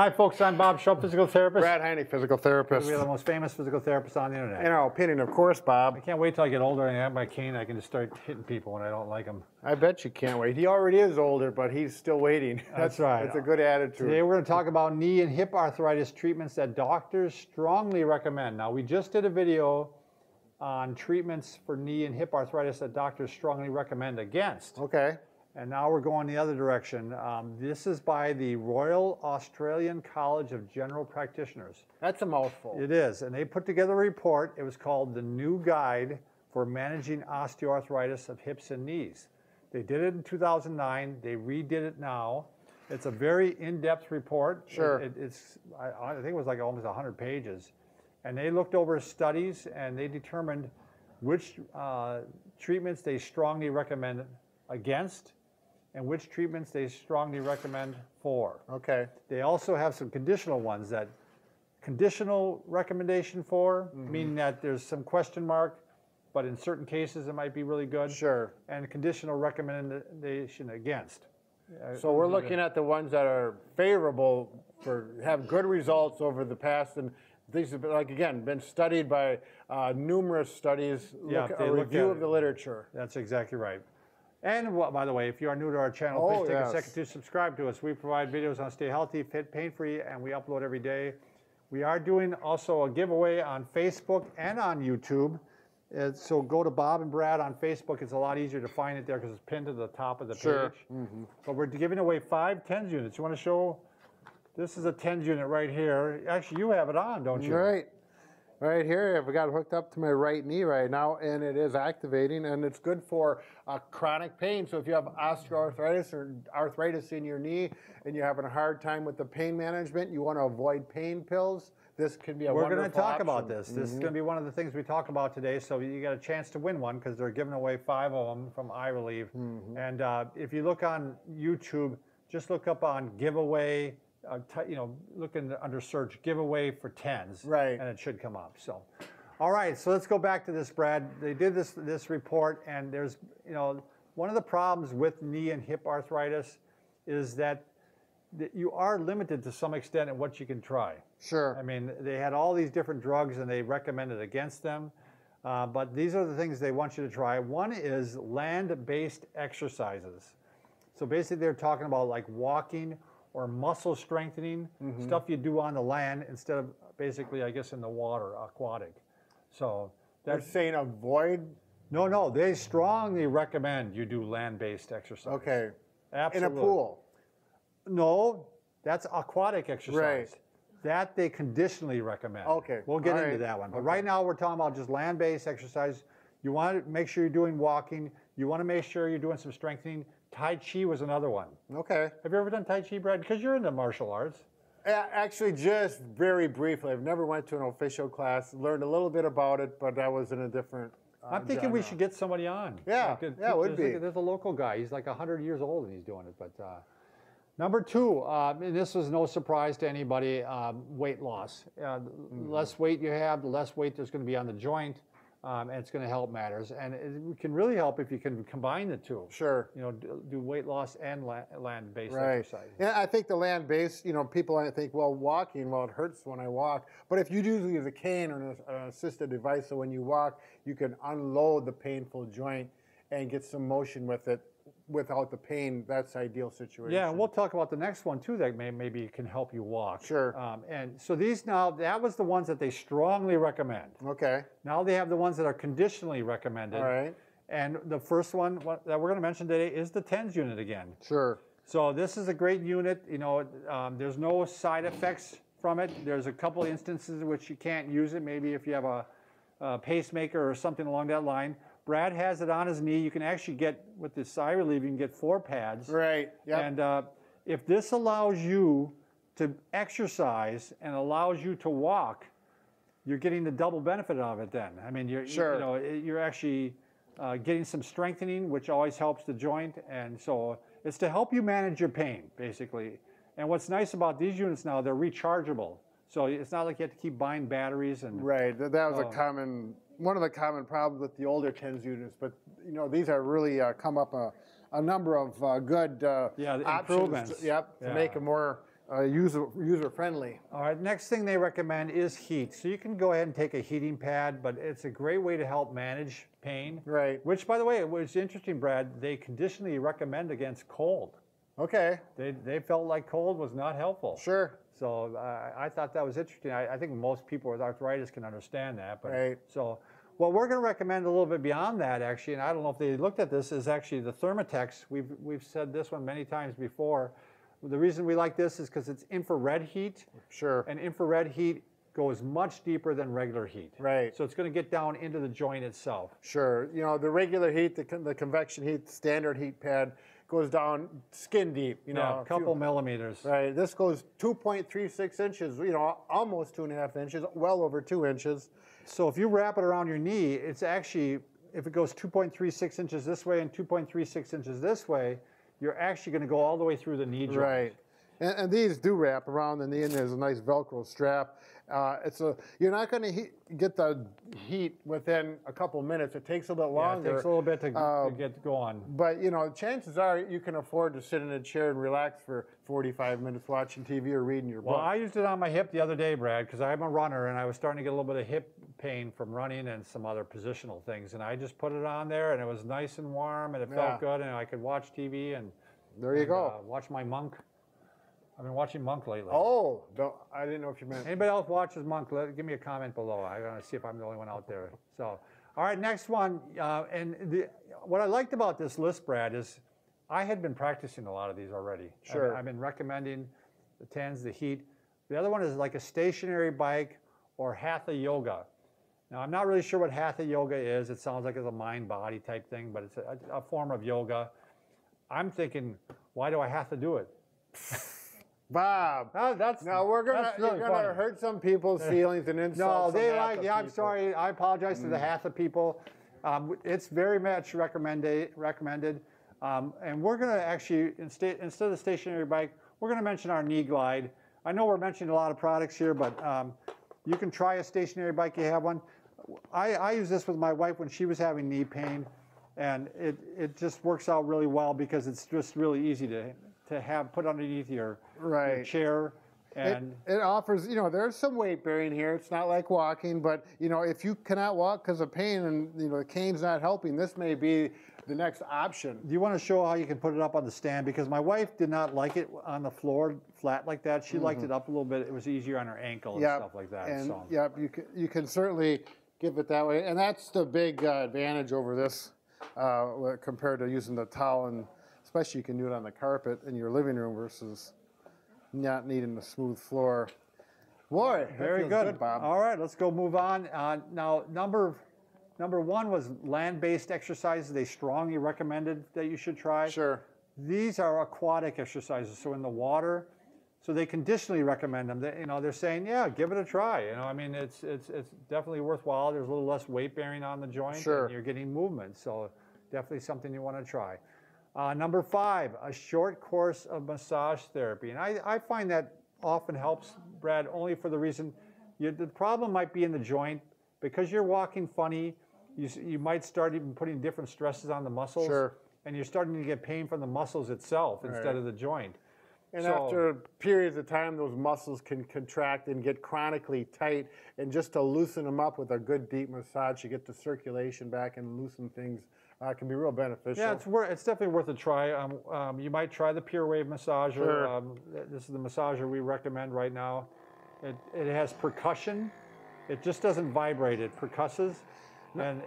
Hi, folks. I'm Bob Schrupp, physical therapist. Brad Heineck, physical therapist. We're the most famous physical therapists on the internet. In our opinion, of course, Bob. I can't wait till I get older and I have my cane. I can just start hitting people when I don't like them. I bet you can't wait. He already is older, but he's still waiting. That's right. That's a good attitude. Today we're going to talk about knee and hip arthritis treatments that doctors strongly recommend. Now, we just did a video on treatments for knee and hip arthritis that doctors strongly recommend against. Okay. And now we're going the other direction. Um, this is by the Royal Australian College of General Practitioners. That's a mouthful. It is, and they put together a report. It was called the New Guide for Managing Osteoarthritis of Hips and Knees. They did it in 2009. They redid it now. It's a very in-depth report. Sure. It, it, it's, I, I think it was like almost 100 pages. And they looked over studies and they determined which uh, treatments they strongly recommend against and which treatments they strongly recommend for. Okay. They also have some conditional ones that conditional recommendation for, Mm-hmm. meaning that there's some question mark, but in certain cases it might be really good. Sure. And conditional recommendation against. So we're looking at the ones that are favorable for have good results over the past, and these have been, like again been studied by uh, numerous studies. Yeah, look, a review of the literature. That's exactly right. And well, by the way, if you are new to our channel, Oh, please take yes. a second to subscribe to us. We provide videos on stay healthy, fit, pain-free, and we upload every day. We are doing also a giveaway on Facebook and on YouTube. Uh, so go to Bob and Brad on Facebook. It's a lot easier to find it there because it's pinned to the top of the Sure. page. But we're giving away five TENS units. You want to show? This is a TENS unit right here. Actually, you have it on, don't you? Right. Right here, I've got it hooked up to my right knee right now, and it is activating, and it's good for uh, chronic pain. So if you have osteoarthritis or arthritis in your knee, and you're having a hard time with the pain management, you want to avoid pain pills. This can be a We're going to talk about option. this. This is going to be one of the things we talk about today. So you got a chance to win one because they're giving away five of them from iReliev. And uh, if you look on YouTube, just look up on giveaway. Uh, you know, looking under search giveaway for tens, Right. And it should come up. So, all right. So let's go back to this, Brad. They did this this report, and there's you know one of the problems with knee and hip arthritis is that that you are limited to some extent in what you can try. Sure. I mean, they had all these different drugs and they recommended against them. Uh, but these are the things they want you to try. One is land based exercises. So basically, they're talking about like walking or muscle strengthening, mm-hmm. stuff you do on the land instead of basically, I guess, in the water, aquatic. So They're that's saying avoid. no, no, they strongly recommend you do land based exercise. Okay. Absolutely. In a pool. No, that's aquatic exercise. Right. That they conditionally recommend. Okay, We'll get all into right. that one. But right now we're talking about just land-based exercise. You want to make sure you're doing walking. You want to make sure you're doing some strengthening. Tai Chi was another one. Okay. Have you ever done Tai Chi, Brad? Because you're into martial arts. Actually, just very briefly, I've never went to an official class. Learned a little bit about it, but that was in a different. Uh, I'm thinking we should get somebody on. Yeah, Like, yeah, it would be. There's a local guy. He's like 100 years old and he's doing it. But uh, number two, um, and this was no surprise to anybody, um, weight loss. Uh, Mm-hmm. less weight you have, the less weight there's going to be on the joint, um, and it's going to help matters. And it can really help if you can combine the two. Sure. You know, do, do weight loss and la- land-based Right. exercise. Yeah, I think the land based, you know, people I think, well, walking, well, it hurts when I walk. But if you do use a cane or an, an assisted device, so when you walk, you can unload the painful joint and get some motion with it without the pain. That's ideal situation. Yeah, and we'll talk about the next one too that may, maybe can help you walk. Sure. Um, and so these now, that was the ones that they strongly recommend. Okay. Now they have the ones that are conditionally recommended. All right. And the first one that we're going to mention today is the TENS unit again. Sure. So this is a great unit. You know, um, there's no side effects from it. There's a couple instances in which you can't use it. Maybe if you have a, a pacemaker or something along that line. Brad has it on his knee. You can actually get with this iReliev. You can get four pads. Right. Yeah. And uh, if this allows you to exercise and allows you to walk, you're getting the double benefit of it. Then I mean, you're Sure. you know, you're actually uh, getting some strengthening, which always helps the joint, and so it's to help you manage your pain basically. And what's nice about these units now, they're rechargeable. So it's not like you have to keep buying batteries and Right. That, was Oh. a common, one of the common problems with the older TENS units. But you know, these are really uh, come up a, a number of uh, good uh, Yeah, options. improvements. Yep. To make them more uh, user user friendly. All right, next thing they recommend is heat. So you can go ahead and take a heating pad, but it's a great way to help manage pain. Right. Which, by the way, it was interesting, Brad. They conditionally recommend against cold. Okay. They, they felt like cold was not helpful. Sure. So uh, I thought that was interesting. I, I think most people with arthritis can understand that. But Right. so what we're going to recommend a little bit beyond that, actually, and I don't know if they looked at this, is actually the Thermotex. We've we've said this one many times before. The reason we like this is because it's infrared heat, Sure. and infrared heat goes much deeper than regular heat. Right. So it's going to get down into the joint itself. Sure. You know, the regular heat, the, con- the convection heat, standard heat pad goes down skin deep. You know, Yeah, a few- couple millimeters. Right. This goes 2.36 inches. You know, almost two and a half inches, well over two inches. So if you wrap it around your knee, it's actually, if it goes 2.36 inches this way and 2.36 inches this way, you're actually going to go all the way through the knee joint. Right. And, and these do wrap around the knee, and there's a nice Velcro strap. Uh, it's a you're not going to get the heat within a couple minutes. It takes a little bit Yeah, it takes a little bit to, Uh, to get going. But you know, chances are you can afford to sit in a chair and relax for 45 minutes watching TV or reading your Well, book. I used it on my hip the other day, Brad, because I'm a runner and I was starting to get a little bit of hip pain from running and some other positional things. And I just put it on there and it was nice and warm and it Yeah. felt good and I could watch TV and, there you and, go. uh, watch my Monk. I've been watching Monk lately. oh, don't, I didn't know if you meant. Anybody else watches Monk? Let, give me a comment below. I want to see if I'm the only one out there. So, all right, next one. Uh, and the, what I liked about this list, Brad, is I had been practicing a lot of these already. I've- Sure. I've, been recommending the tens, the heat. The other one is like a stationary bike or hatha yoga. Now, I'm not really sure what hatha yoga is. It sounds like it's a mind body type thing, but it's a, a form of yoga. I'm thinking, why do I have to do it? Bob. Oh, that's Now we're gonna that's you're gonna funny. hurt some people's feelings and No, they like. Yeah, I'm people. sorry. I apologize to the half of people. Um, it's very much recommended. Recommended. Um, and we're going to actually instead instead of the stationary bike, we're going to mention our knee glide. I know we're mentioning a lot of products here, but um, you can try a stationary bike. If you have one. I, I use this with my wife when she was having knee pain, and it, it just works out really well because it's just really easy to to have put underneath your, your chair. It, And it offers, you know, there's some weight bearing here. It's not like walking, but you know, if you cannot walk because of pain and you know the cane's not helping, this may be the next option. Do you want to show how you can put it up on the stand? Because my wife did not like it on the floor flat like that. She liked it up a little bit. It was easier on her ankle and Yep. stuff like that. And so. yep, you can you can certainly give it that way, and that's the big uh, advantage over this uh, compared to using the towel, and especially you can do it on the carpet in your living room versus not needing a smooth floor. Boy, Very feels good. Bob. All right, let's go move on. Uh, now, number number one was land-based exercises. They strongly recommended that you should try. Sure. These are aquatic exercises, so in the water. So they conditionally recommend them. They, you know, they're saying, yeah, give it a try. You know, I mean, it's it's it's definitely worthwhile. There's a little less weight bearing on the joint, Sure. and you're getting movement. So definitely something you want to try. Uh, number five, a short course of massage therapy, and I, I find that often helps, Brad, only for the reason you, the problem might be in the joint because you're walking funny. You you might start even putting different stresses on the muscles Sure. and you're starting to get pain from the muscles itself instead of the joint. And So- after periods of time, those muscles can contract and get chronically tight. And just to loosen them up with a good deep massage, you get the circulation back and loosen things. Uh, can be real beneficial. Yeah, it's worth. It's definitely worth a try. Um, um, you might try the Pure Wave massager. Sure. Um, this is the massager we recommend right now. It, it has percussion. It just doesn't vibrate. It percusses, and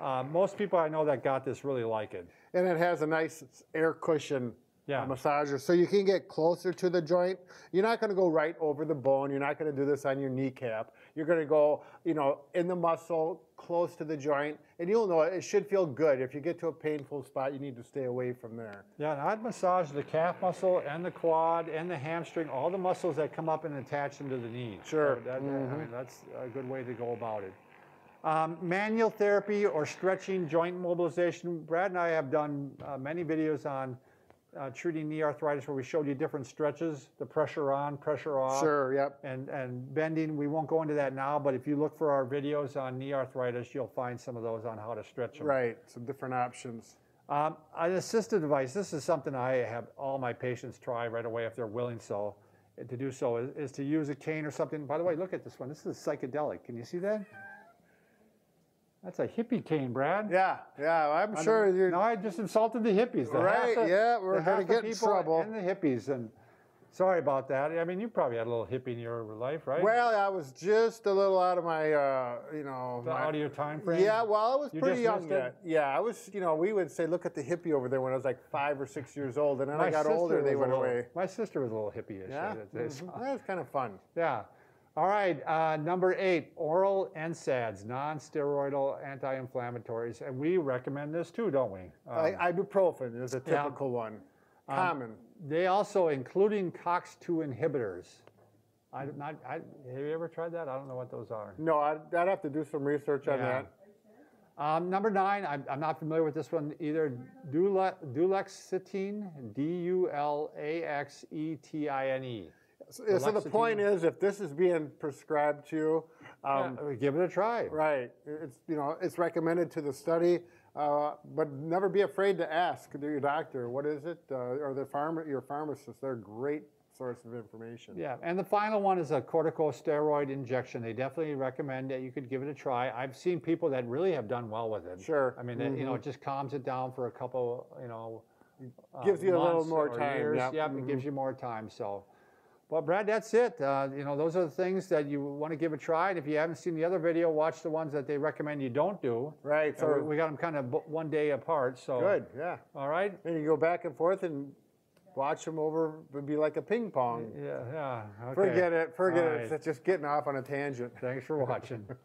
uh, most people I know that got this really like it. and it has a nice air cushion Yeah. massager, so you can get closer to the joint. You're not going to go right over the bone. You're not going to do this on your kneecap. You're going to go, you know, in the muscle, close to the joint, and you'll know it. It should feel good. If you get to a painful spot, you need to stay away from there. Yeah, and I'd massage the calf muscle and the quad and the hamstring, all the muscles that come up and attach them to the knee. Sure. So that- I mean, that's a good way to go about it. Um, manual therapy or stretching joint mobilization. Brad and I have done uh, many videos on uh, treating knee arthritis where we showed you different stretches, the pressure on, pressure off. Sure. Yep. And, and bending, we won't go into that now, but if you look for our videos on knee arthritis, you'll find some of those on how to stretch them. Right. Some different options. Um, an assistive device, this is something I have all my patients try right away if they're willing so, to do so is, is to use a cane or something. By the way, look at this one. This is psychedelic. Can you see that? That's a hippie cane, Brad. Yeah, yeah, I'm I sure you're. No, I just insulted the hippies. The Right, the- yeah, we're half the get in trouble. And the hippies, and sorry about that. I mean, you probably had a little hippie in your life, right? Well, I was just a little out of my, uh, you know. The my- out of your time frame. Yeah, well, I was You pretty young yet. Yeah, I was, you know, we would say, look at the hippie over there when I was like five or six years old. And then I got older, they went little- away. My sister was a little hippie-ish. Yeah, is. Mhm. that was kind of fun. Yeah. All right. Uh, number eight, oral NSAIDs, non-steroidal anti-inflammatories, and we recommend this too, don't we? Um, I, ibuprofen is a yeah. typical one. Um, Common. they also, including COX-2 inhibitors. I, not, I, have you ever tried that? I don't know what those are. No, I'd, I'd have to do some research on Yeah. that. Um, number nine, I'm, I'm not familiar with this one either. Dule, Duloxetine, D-U-L-A-X-E-T-I-N-E. So, so the point is, if this is being prescribed to you, um, Yeah, give it a try. right, it's you know it's recommended to the study, uh, but never be afraid to ask your doctor what is it uh, or the pharma, your pharmacist. They're a great source of information. Yeah, and the final one is a corticosteroid injection. They definitely recommend that you could give it a try. I've seen people that really have done well with it. Sure. Mm-hmm. I mean, it, you know, it just calms it down for a couple, you know, uh, Gives you a little more time, Years. yep, Yep, it gives you more time. So, well, Brad, that's it. Uh, you know, those are the things that you want to give a try. And if you haven't seen the other video, watch the ones that they recommend you don't do. Right. So we, we got them kind of one day apart. So good. Yeah. All right. And you go back and forth and watch them over. It'd be like a ping pong. Yeah. Yeah. Okay. Forget it. Forget it. It's just getting off on a tangent. Thanks for watching.